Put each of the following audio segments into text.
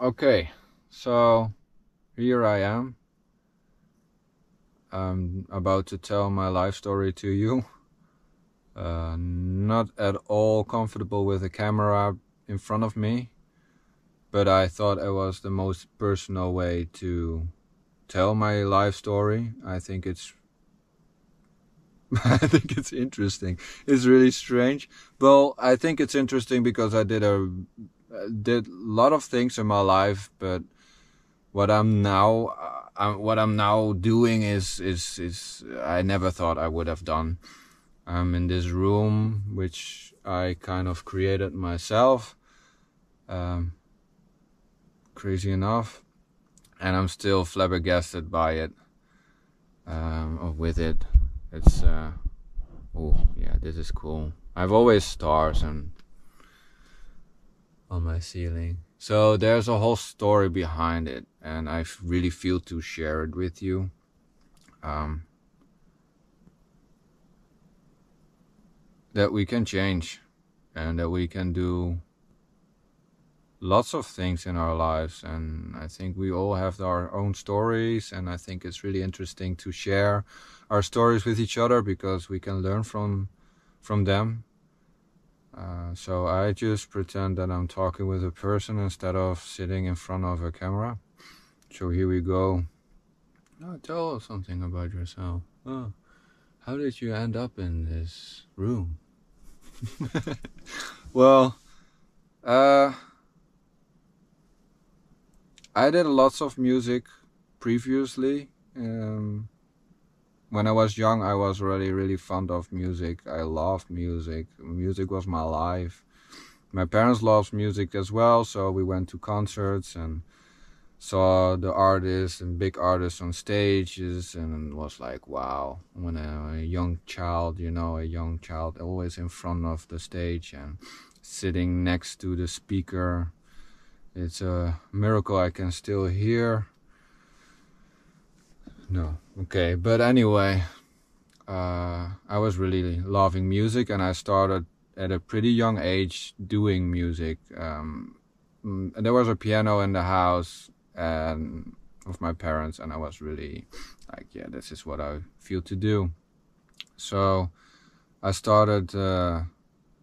Okay, so here I am. I'm about to tell my life story to you. Uh, not at all comfortable with a camera in front of me, but I thought it was the most personal way to tell my life story. I think it's I think it's interesting. It's really strange. Well, I think it's interesting because I did a did a lot of things in my life, but what I'm now uh, what I'm now doing is is is I never thought I would have done. I'm in this room which I kind of created myself. Um, crazy enough, and I'm still flabbergasted by it. Um, or with it, it's uh, oh yeah, this is cool. I've always stars and on my ceiling. So there's a whole story behind it, and I really feel to share it with you. Um, that we can change and that we can do lots of things in our lives and i think we all have our own stories and i think it's really interesting to share our stories with each other because we can learn from from them uh, so I just pretend that I'm talking with a person instead of sitting in front of a camera. So here we go. Oh, tell us something about yourself. Oh, how did you end up in this room? well, uh, I did lots of music previously. Um, when I was young, I was really, really fond of music. I loved music. Music was my life. My parents loved music as well, so we went to concerts and saw the artists and big artists on stages and was like, wow. When a, a young child, you know, a young child always in front of the stage and sitting next to the speaker. It's a miracle I can still hear no. Okay, but anyway, uh, I was really loving music, and I started at a pretty young age doing music. Um, mm, there was a piano in the house and of my parents, and I was really like, yeah, this is what I feel to do. So I started uh,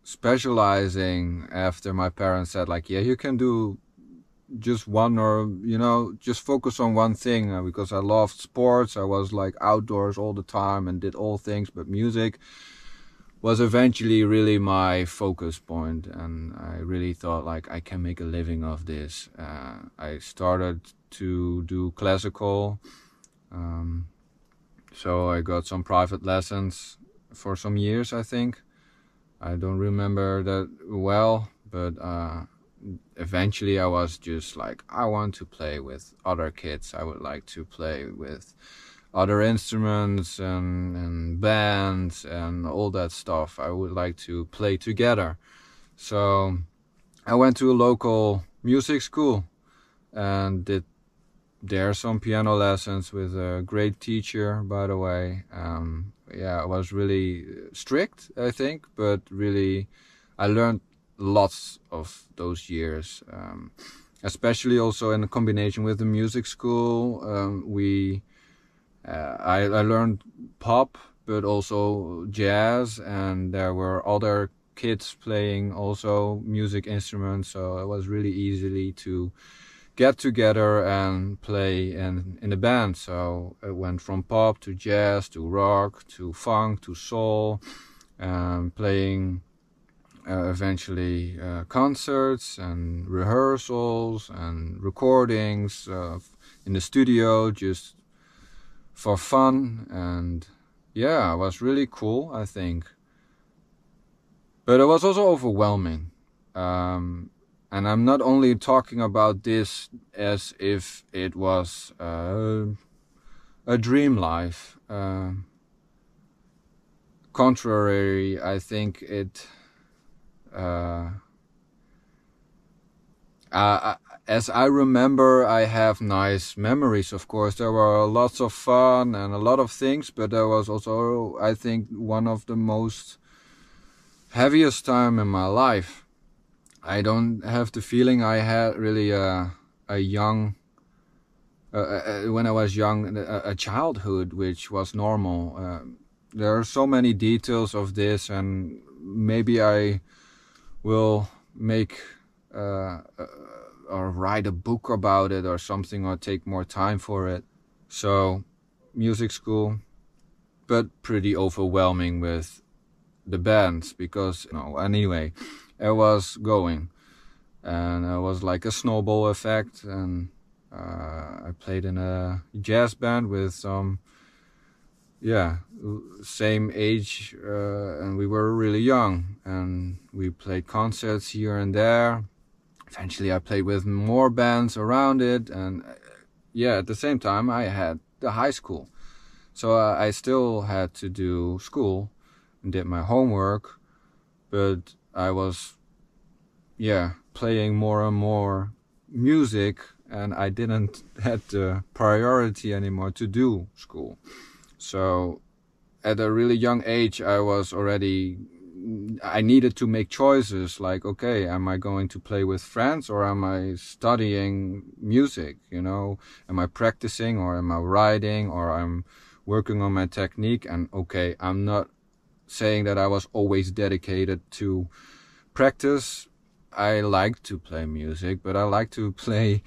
specializing after my parents said, like, yeah, you can do just one or you know just focus on one thing uh, because I loved sports. I was like outdoors all the time and did all things, but music was eventually really my focus point, and I really thought like I can make a living of this. Uh, I started to do classical, um, so I got some private lessons for some years. I think I don't remember that well, but. Uh, eventually I was just like, I want to play with other kids. I would like to play with other instruments and, and bands and all that stuff. I would like to play together. So I went to a local music school and did there some piano lessons with a great teacher, by the way. Um, yeah, it was really strict, I think, but really I learned lots of those years, um, especially also in combination with the music school. Um, we uh, I, I learned pop, but also jazz, and there were other kids playing also music instruments, so it was really easily to get together and play in in the band. So it went from pop to jazz to rock to funk to soul, um, playing uh, eventually uh, concerts and rehearsals and recordings uh, in the studio just for fun. And yeah it was really cool i think. But it was also overwhelming. Um, and i'm not only talking about this as if it was uh, a dream life. Uh, contrary i think it uh, uh, as I remember, I have nice memories. Of course, there were lots of fun and a lot of things, but there was also, I think, one of the most heaviest time in my life. I don't have the feeling I had really a a young uh, uh, uh, when I was young, a, childhood which was normal. Uh, there are so many details of this, and maybe I will make uh, uh, or write a book about it or something, or take more time for it. So, music school, but pretty overwhelming with the bands because, you know, anyway, I was going, and it was like a snowball effect, and uh, I played in a jazz band with some, yeah, same age, uh, and we were really young, and we played concerts here and there. Eventually, I played with more bands around it, and uh, yeah, at the same time, I had the high school, so uh, I still had to do school and did my homework, but I was, yeah, playing more and more music and I didn't had the priority anymore to do school. So at a really young age, I was already, I needed to make choices like, okay, am I going to play with friends or am I studying music? You know, am I practicing or am I writing or I'm working on my technique? And okay, I'm not saying that I was always dedicated to practice. I like to play music, but I like to play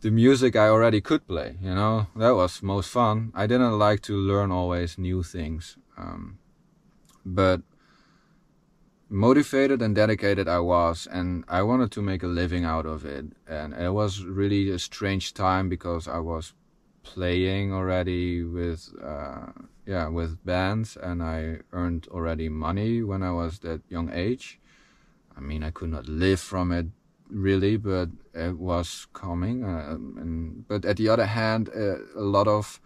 the music I already could play, you know, that was most fun. I didn't like to learn always new things. Um, but motivated and dedicated I was, and I wanted to make a living out of it. And it was really a strange time because I was playing already with, uh, yeah, with bands, and I earned already money when I was that young age. I mean, I could not live from it really, but it was coming. Uh, and, but at the other hand, uh, a lot of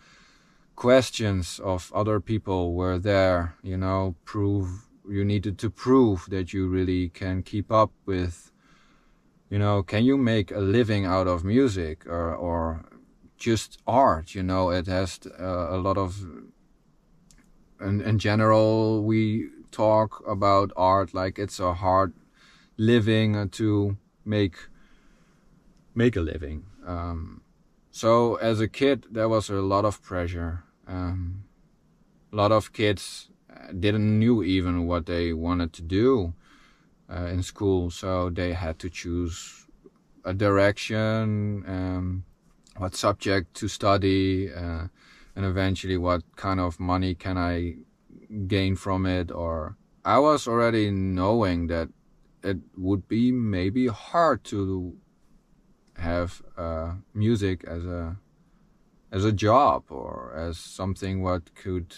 questions of other people were there. You know, prove you needed to prove that you really can keep up with. You know, can you make a living out of music or or just art? You know, it has uh, a lot of. In, in general, we talk about art like it's a hard living to make make a living. Um, so as a kid, there was a lot of pressure. Um, a lot of kids uh, didn't knew even what they wanted to do uh, in school, so they had to choose a direction, um, what subject to study, uh, and eventually what kind of money can I gain from it. Or I was already knowing that it would be maybe hard to have uh, music as a as a job or as something what could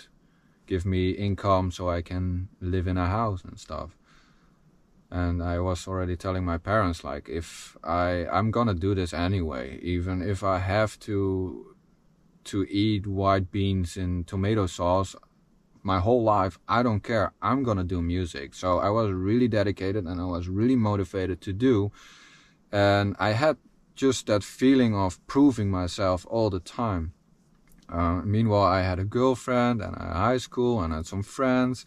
give me income so I can live in a house and stuff. And I was already telling my parents like if I I'm gonna do this anyway, even if I have to to eat white beans in tomato sauce, my whole life. I don't care. I'm to do music. So I was really dedicated and I was really motivated to do. And I had just that feeling of proving myself all the time. Uh, meanwhile, I had a girlfriend and a high school and I had some friends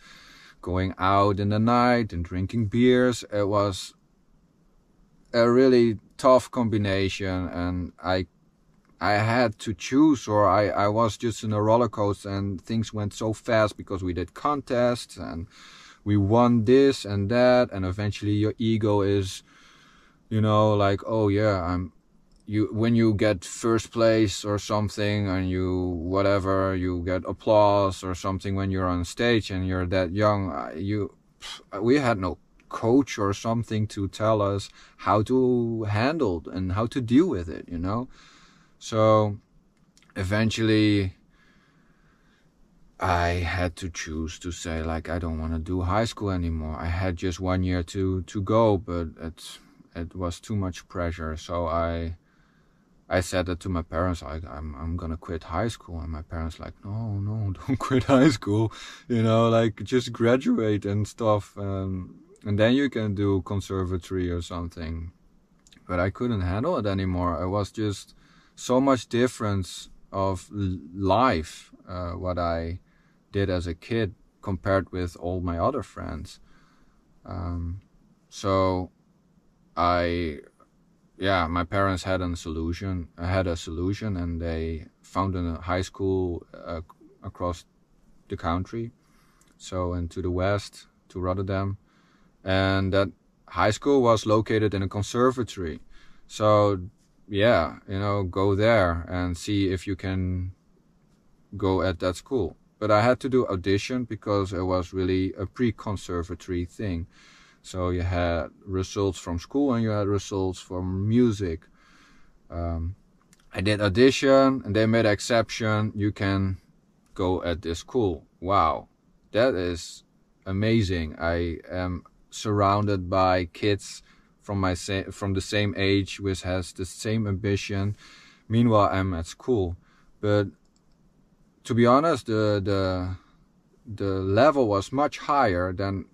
going out in the night and drinking beers. It was a really tough combination and I I had to choose or I, I was just in a roller coaster and things went so fast because we did contests and we won this and that. And eventually your ego is you know like oh yeah I'm you when you get first place or something and you whatever you get applause or something when you're on stage and you're that young uh, you we had no coach or something to tell us how to handle and how to deal with it you know so eventually I had to choose to say like I don't want to do high school anymore. I had just one year to to go, but it it was too much pressure. So I I said that to my parents like I'm I'm gonna quit high school, and my parents like no no don't quit high school, you know like just graduate and stuff, um, and then you can do conservatory or something. But I couldn't handle it anymore. I was just so much difference of life uh, what I did as a kid compared with all my other friends. Um, so I yeah, my parents had a solution. I had a solution, and they found a high school uh, across the country, so into the west to Rotterdam, and that high school was located in a conservatory. So yeah, you know, go there and see if you can go at that school. But I had to do audition because it was really a pre-conservatory thing. So you had results from school and you had results from music. Um, I did audition and they made exception. You can go at this school. Wow, that is amazing. I am surrounded by kids from my from the same age which has the same ambition. Meanwhile, I'm at school, but to be honest, the the the level was much higher than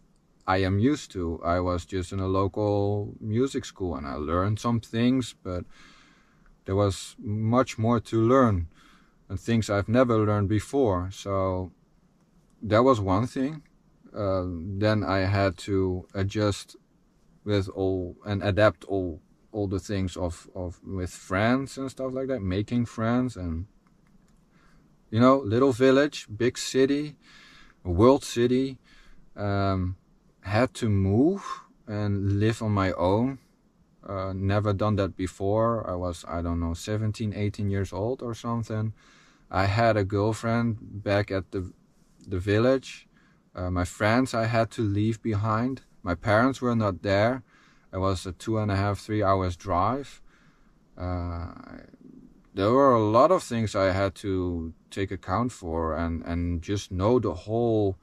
I am used to. I was just in a local music school and I learned some things, but there was much more to learn and things I've never learned before. So that was one thing. Uh, then I had to adjust with all and adapt all all the things of of with friends and stuff like that, making friends and you know, little village, big city, world city. Um, had to move and live on my own. Uh, never done that before. I was, I don't know, 17, 18 years old or something. I had a girlfriend back at the the village. Uh, my friends I had to leave behind. My parents were not there. It was a two and a half, three hours drive. Uh, there were a lot of things I had to take account for and, and just know the whole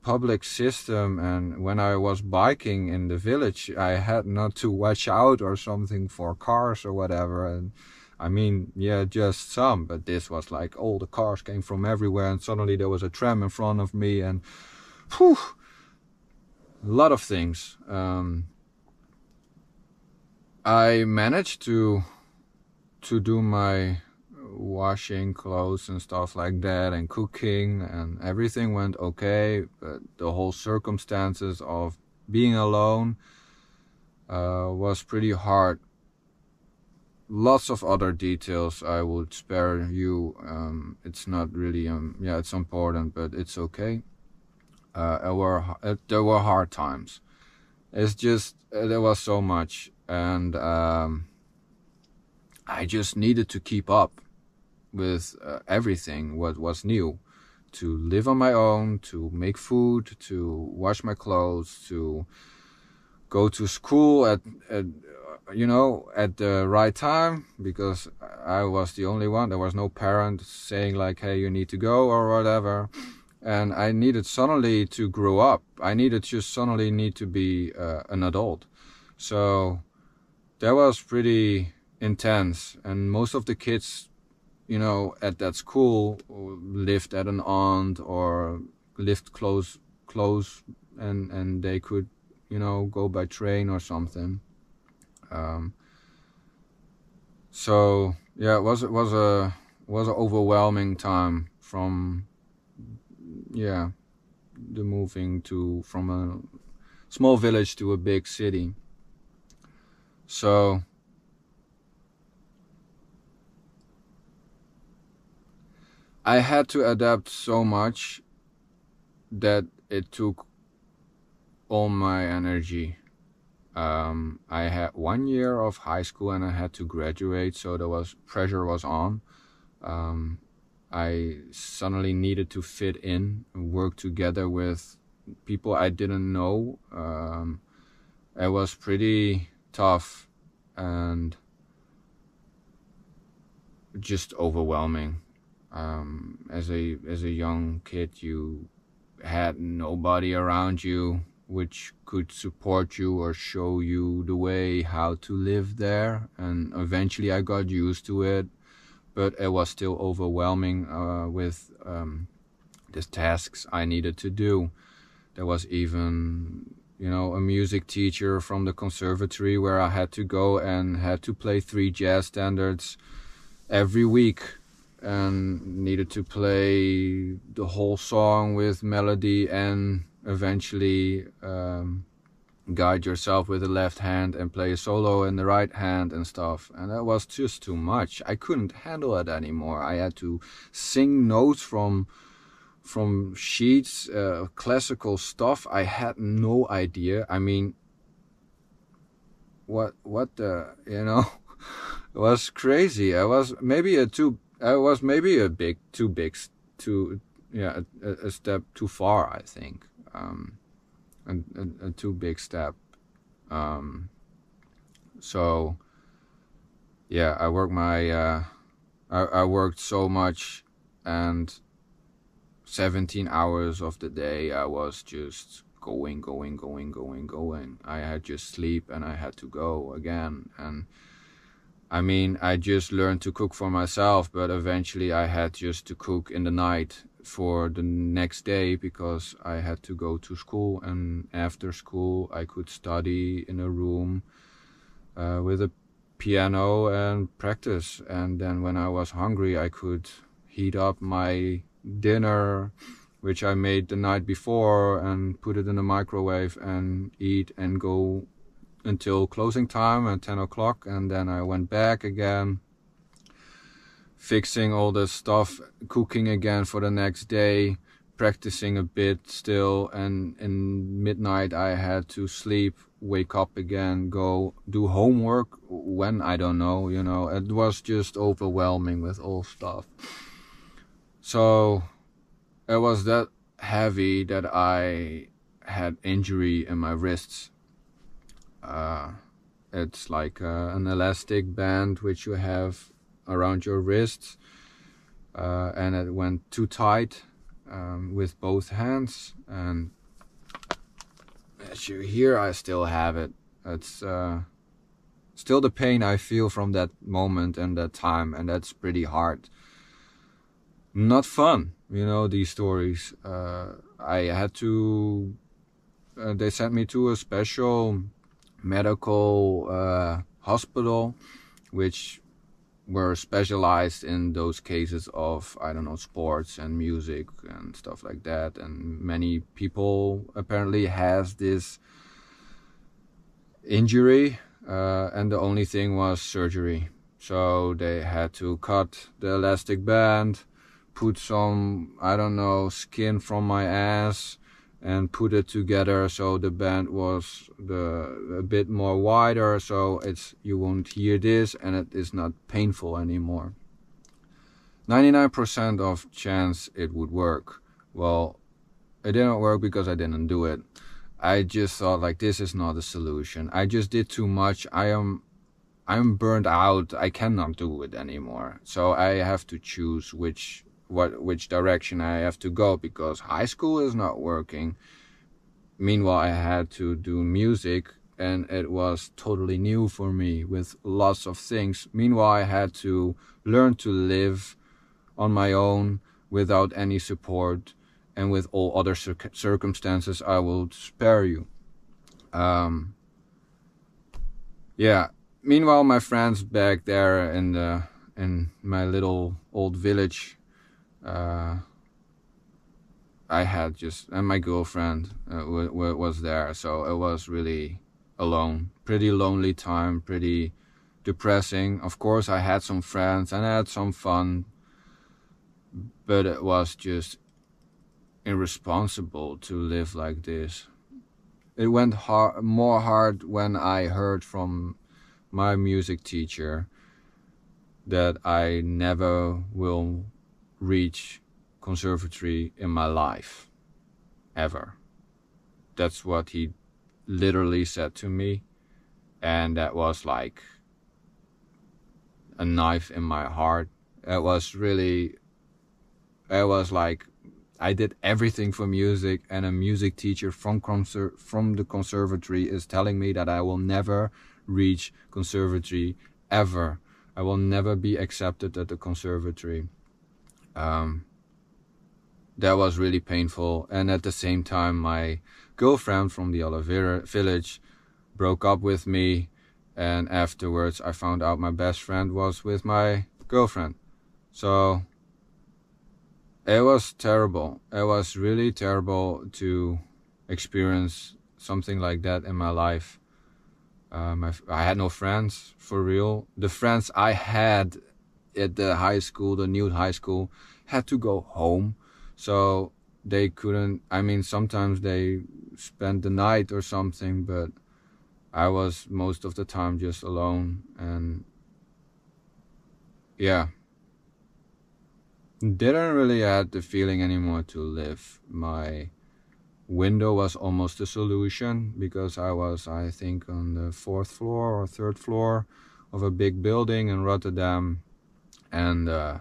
public system and when I was biking in the village I had not to watch out or something for cars or whatever and I mean yeah just some but this was like all the cars came from everywhere and suddenly there was a tram in front of me and whew, a lot of things. Um, I managed to to do my washing clothes and stuff like that and cooking and everything went okay but the whole circumstances of being alone uh, was pretty hard. Lots of other details i would spare you. Um, it's not really um, yeah it's important but it's okay uh, there were uh, there were hard times. It's just uh, there was so much and um, I just needed to keep up with uh, everything what was new. To live on my own to make food to wash my clothes to go to school at, at uh, you know at the right time because i was the only one. There was no parent saying like hey you need to go or whatever and i needed suddenly to grow up. I needed just suddenly need to be uh, an adult. So that was pretty intense. And most of the kids you know at that school lived at an aunt or lived close close and and they could you know go by train or something. Um, so yeah it was it was a was an overwhelming time from yeah the moving to from a small village to a big city so I had to adapt so much that it took all my energy. Um, I had one year of high school and I had to graduate, so there was pressure was on. Um, I suddenly needed to fit in and work together with people I didn't know. Um, it was pretty tough and just overwhelming um, as a as a young kid you had nobody around you which could support you or show you the way how to live there and eventually i got used to it but it was still overwhelming uh, with um, the tasks i needed to do. There was even you know a music teacher from the conservatory where i had to go and had to play three jazz standards every week and needed to play the whole song with melody and eventually um, guide yourself with the left hand and play a solo in the right hand and stuff. And that was just too much. I couldn't handle it anymore. I had to sing notes from from sheets, uh, classical stuff. I had no idea. I mean, what what the you know it was crazy. I was maybe a too. I was maybe a big too big too yeah a, a step too far. I think. Um, a, a, a too big step. Um, so yeah, I worked my uh, I, I worked so much and 17 hours of the day I was just going, going, going, going, going. I had just sleep and I had to go again. And I mean, I just learned to cook for myself, but eventually I had just to cook in the night for the next day because I had to go to school. And after school, I could study in a room uh, with a piano and practice. And then when I was hungry, I could heat up my dinner which I made the night before and put it in the microwave and eat and go until closing time at 10 o'clock and then I went back again fixing all the stuff cooking again for the next day practicing a bit still and in midnight I had to sleep wake up again go do homework when I don't know you know it was just overwhelming with all stuff so it was that heavy that I had injury in my wrists. Uh, it's like uh, an elastic band which you have around your wrists, uh, and it went too tight um, with both hands. And as you hear, I still have it. It's uh, still the pain I feel from that moment and that time, and that's pretty hard. Not fun you know these stories uh, i had to uh, they sent me to a special medical uh, hospital which were specialized in those cases of i don't know sports and music and stuff like that. And many people apparently has this injury uh, and the only thing was surgery. So they had to cut the elastic band put some I don't know skin from my ass and put it together so the band was the a bit more wider so it's you won't hear this and it is not painful anymore. 99% of chance it would work. Well it didn't work because I didn't do it. I just thought like this is not a solution. I just did too much. I am I'm burned out. I cannot do it anymore. So I have to choose which what which direction I have to go because high school is not working. Meanwhile, I had to do music and it was totally new for me with lots of things. Meanwhile, I had to learn to live on my own without any support and with all other circumstances I will spare you. Um, yeah. Meanwhile, my friends back there in the in my little old village uh, I had just and my girlfriend uh, was there, so it was really alone, pretty lonely time, pretty depressing. Of course, I had some friends and I had some fun, but it was just irresponsible to live like this. It went hard, more hard when I heard from my music teacher that I never will reach conservatory in my life ever. That's what he literally said to me and that was like a knife in my heart. It was really it was like I did everything for music and a music teacher from conser- from the conservatory is telling me that I will never reach conservatory ever. I will never be accepted at the conservatory um, that was really painful. And at the same time, my girlfriend from the Oliveira village broke up with me. And afterwards, I found out my best friend was with my girlfriend. So it was terrible. It was really terrible to experience something like that in my life. Um, I, I had no friends for real. The friends I had at the high school, the new high school, had to go home, so they couldn't. I mean, sometimes they spent the night or something, but I was most of the time just alone and yeah. Didn't really had the feeling anymore to live. My window was almost a solution because I was I think on the fourth floor or third floor of a big building in Rotterdam and uh,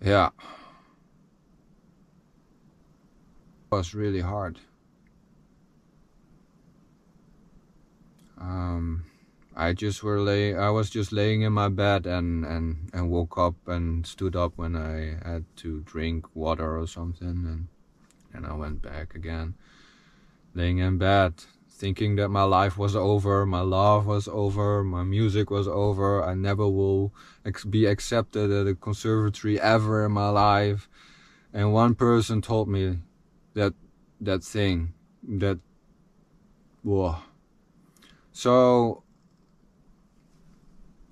yeah. It was really hard. Um, I just were lay I was just laying in my bed and, and, and woke up and stood up when I had to drink water or something. And and I went back again laying in bed thinking that my life was over my love was over my music was over. I never will be accepted at a conservatory ever in my life. And one person told me that that thing that whoa. So,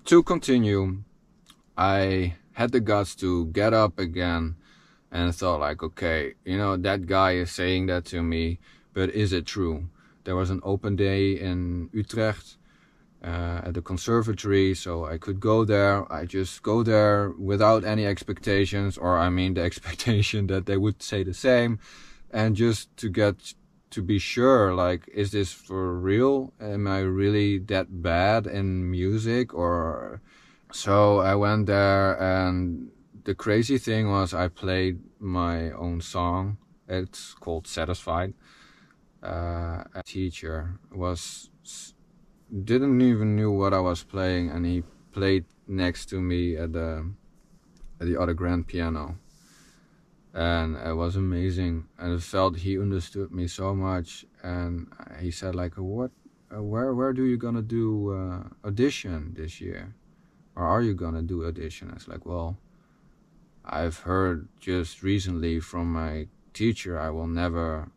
to continue, I had the guts to get up again and thought like, okay, you know, that guy is saying that to me, but is it true? There was an open day in Utrecht uh, at the conservatory, so I could go there. I just go there without any expectations, or I mean the expectation that they would say the same, and just to get to be sure like is this for real? Am i really that bad in music or? So i went there and the crazy thing was i played my own song. It's called satisfied uh, a teacher was didn't even knew what i was playing and he played next to me at the at the other grand piano. And it was amazing and I felt he understood me so much and he said like what uh, where where do you gonna do uh, audition this year? Or are you gonna do audition? I was like well I've heard just recently from my teacher I will never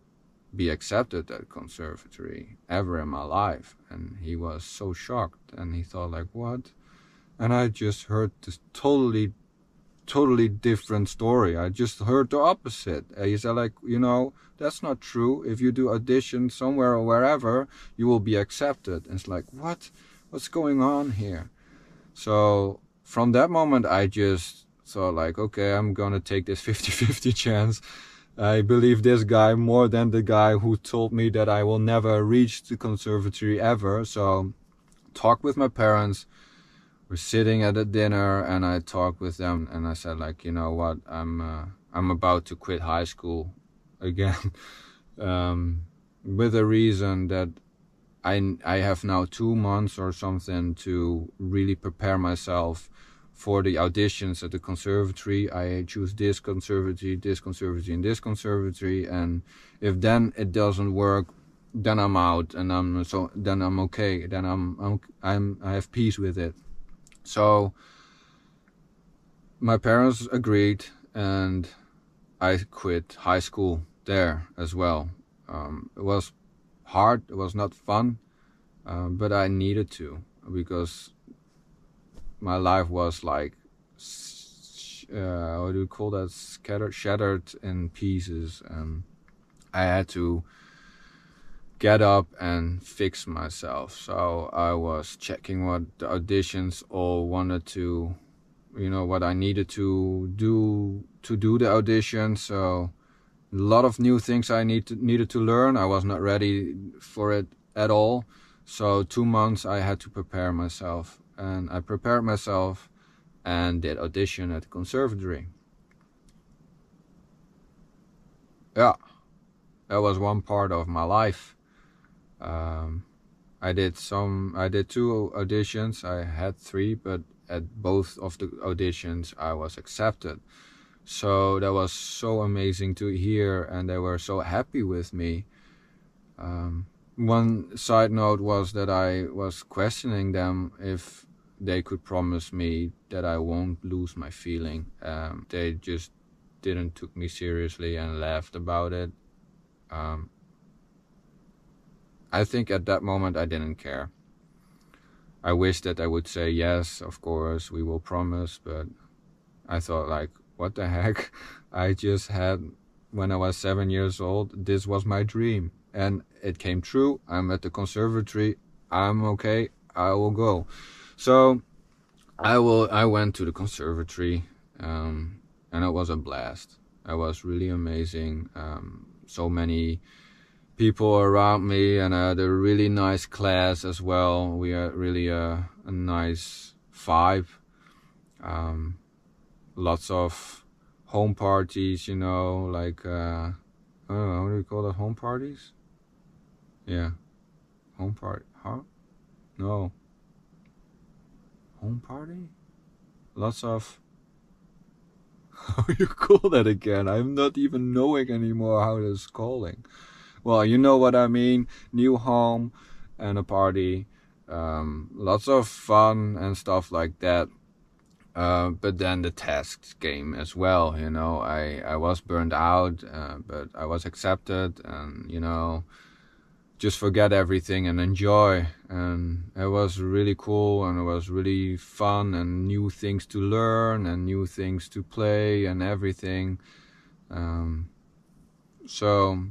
be accepted at conservatory ever in my life and he was so shocked and he thought like what and I just heard this totally totally different story. I just heard the opposite. Uh, he said like, you know, that's not true. If you do audition somewhere or wherever, you will be accepted. And it's like, what? What's going on here? So from that moment, I just thought like, okay, I'm gonna take this 50-50 chance. I believe this guy more than the guy who told me that I will never reach the conservatory ever. So talk with my parents we're sitting at a dinner and I talked with them and I said like you know what I'm uh, I'm about to quit high school again um, with a reason that I I have now two months or something to really prepare myself for the auditions at the conservatory I choose this conservatory this conservatory and this conservatory and if then it doesn't work then I'm out and I'm so then I'm okay then I'm I'm, I'm I have peace with it so my parents agreed and I quit high school there as well. Um, it was hard, it was not fun, um, but I needed to because my life was like, uh, what do you call that? Scattered, shattered in pieces, and I had to get up and fix myself. So I was checking what the auditions all wanted to, you know, what I needed to do to do the audition. So a lot of new things I need to, needed to learn. I was not ready for it at all. So two months I had to prepare myself, and I prepared myself and did audition at the conservatory. Yeah, that was one part of my life um, I did some. I did two auditions. I had three, but at both of the auditions, I was accepted. So that was so amazing to hear, and they were so happy with me. Um, one side note was that I was questioning them if they could promise me that I won't lose my feeling. Um, they just didn't took me seriously and laughed about it. Um, I think at that moment I didn't care. I wish that I would say yes, of course, we will promise, but I thought like, what the heck? I just had when I was seven years old, this was my dream. And it came true. I'm at the conservatory. I'm okay. I will go. So I will I went to the conservatory um, and it was a blast. It was really amazing. Um, so many people around me and I had a really nice class as well. We had really a, a nice vibe. Um, lots of home parties, you know, like uh, I don't know, what do you call that? Home parties? Yeah, home party, huh? No, home party. Lots of. How you call that again? I'm not even knowing anymore how it's calling. Well, you know what I mean. New home and a party. Um, lots of fun and stuff like that. Uh, but then the tasks came as well. You know, I I was burned out, uh, but I was accepted, and you know, just forget everything and enjoy. And it was really cool, and it was really fun, and new things to learn, and new things to play, and everything. Um, so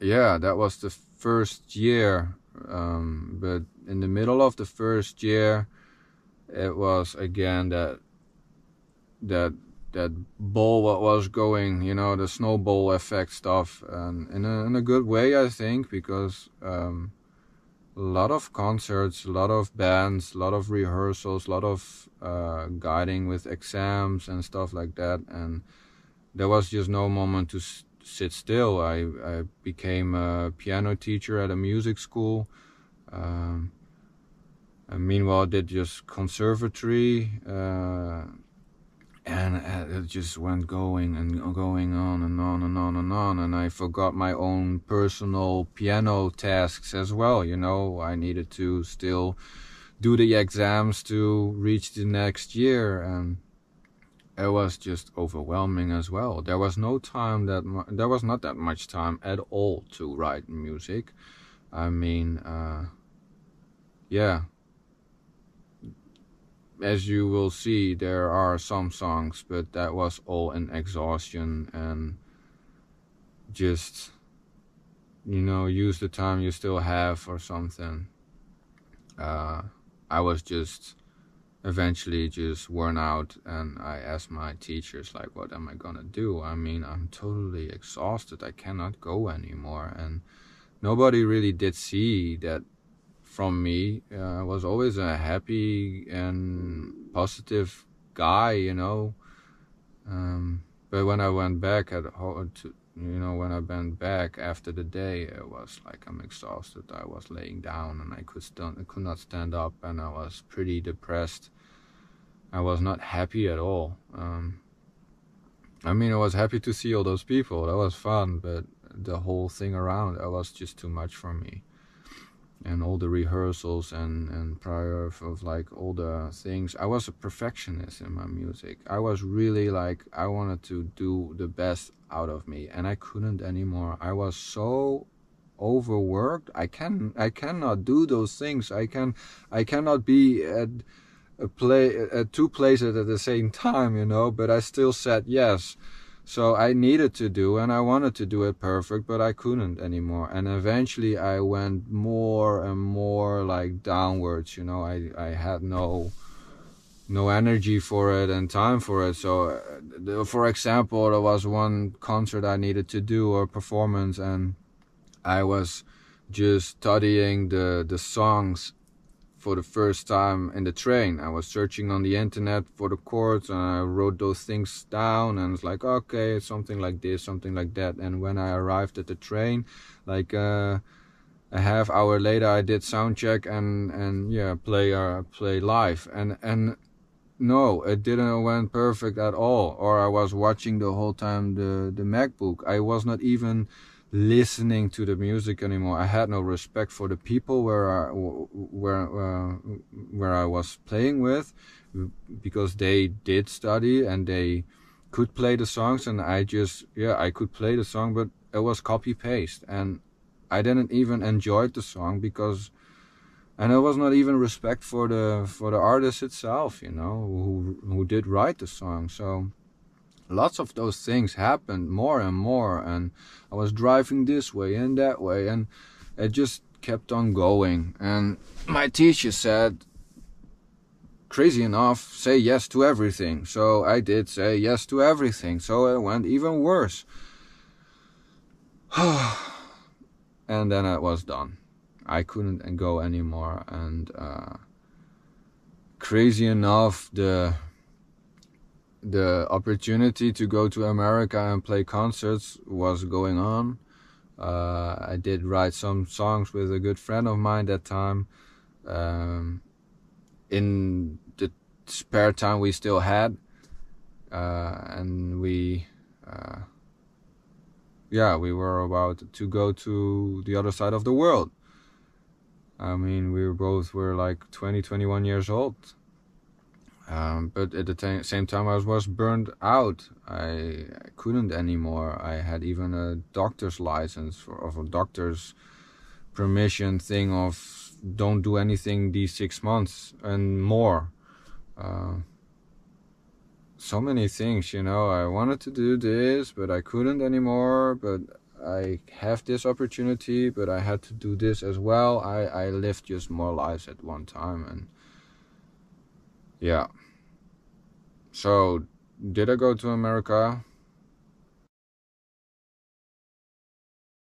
yeah, that was the first year. Um, but in the middle of the first year it was again that that that ball what was going you know the snowball effect stuff. And in a, in a good way i think because um, a lot of concerts a lot of bands a lot of rehearsals a lot of uh, guiding with exams and stuff like that. And there was just no moment to sit still. I i became a piano teacher at a music school. Um, and meanwhile, I did just conservatory, uh, and it just went going and going on and on and on and on. And I forgot my own personal piano tasks as well. You know, I needed to still do the exams to reach the next year, and it was just overwhelming as well. There was no time that there was not that much time at all to write music. I mean, uh, yeah as you will see, there are some songs, but that was all in exhaustion and just, you know, use the time you still have or something. Uh, I was just eventually just worn out and I asked my teachers like what am I gonna do? I mean I'm totally exhausted. I cannot go anymore and nobody really did see that from me. Uh, I was always a happy and positive guy, you know. Um, but when I went back at home, to, you know, when I went back after the day, it was like I'm exhausted. I was laying down and I could stand, I could not stand up, and I was pretty depressed. I was not happy at all. Um, I mean, I was happy to see all those people. That was fun, but the whole thing around it was just too much for me and all the rehearsals and and prior of, of, like all the things. I was a perfectionist in my music. I was really like i wanted to do the best out of me and i couldn't anymore. I was so overworked. I can i cannot do those things. I can i cannot be at a play at two places at the same time you know but i still said yes so I needed to do and I wanted to do it perfect, but I couldn't anymore. And eventually I went more and more like downwards, you know, I, I had no, no energy for it and time for it. So, uh, for example, there was one concert I needed to do or performance and I was just studying the, the songs for the first time in the train. I was searching on the internet for the chords and I wrote those things down and it's like, okay, something like this, something like that. And when I arrived at the train, like uh, a half hour later, I did sound check and, and yeah, play, uh, play live. And, and no, it didn't went perfect at all. Or I was watching the whole time the, the MacBook. I was not even listening to the music anymore. I had no respect for the people where I, where uh, where I was playing with because they did study and they could play the songs and I just yeah I could play the song but it was copy paste and I didn't even enjoy the song because and there was not even respect for the for the artist itself, you know, who who did write the song. So lots of those things happened more and more and I was driving this way and that way and it just kept on going. And my teacher said crazy enough say yes to everything. So I did say yes to everything so it went even worse. And then it was done. I couldn't go anymore and uh, crazy enough the the opportunity to go to America and play concerts was going on. Uh, I did write some songs with a good friend of mine that time. Um, in the spare time we still had, uh, and we, uh, yeah, we were about to go to the other side of the world. I mean, we both were like 20, 21 years old. Um, but at the same time, I was burned out. I, couldn't anymore. I had even a doctor's license for, of a doctor's permission thing of don't do anything these six months and more. Uh, so many things, you know. I wanted to do this, but I couldn't anymore. But I have this opportunity, but I had to do this as well. I, I lived just more lives at one time and yeah. So, did I go to America?